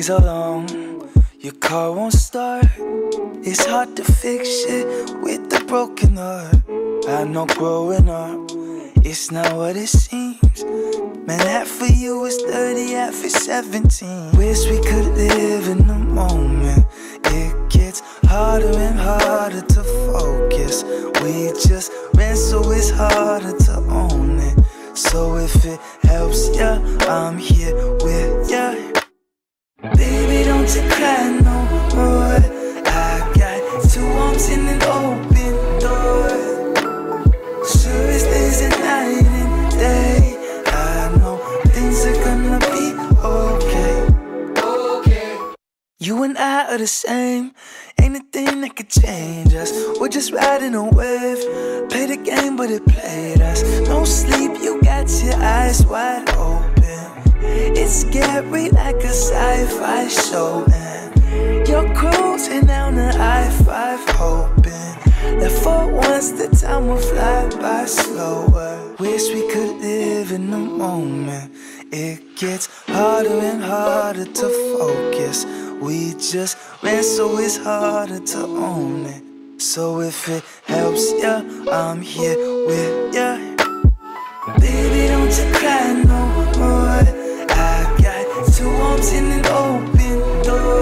days are long, your car won't start. It's hard to fix shit with a broken heart. I know growing up, it's not what it seems. Man, half of you is 30, half is 17. Wish we could live in the moment. It gets harder and harder to focus. We just ran, so it's harder to own it. So if it helps ya, I'm here with ya. Baby, don't you cry no more. I got two arms in an open door. Sure as there's a night and day. I know things are gonna be okay. Okay. You and I are the same. Ain't a thing that could change us. We're just riding a wave. Play the game, but it played us. No sleep, you got your eyes wide open. Scary like a sci-fi show. And you're cruising down the I-5, hoping that for once the time will fly by slower. Wish we could live in the moment. It gets harder and harder to focus. We just ran, so it's harder to own it. So if it helps ya, I'm here with ya. Baby, don't you cry no more. Arms in an open door.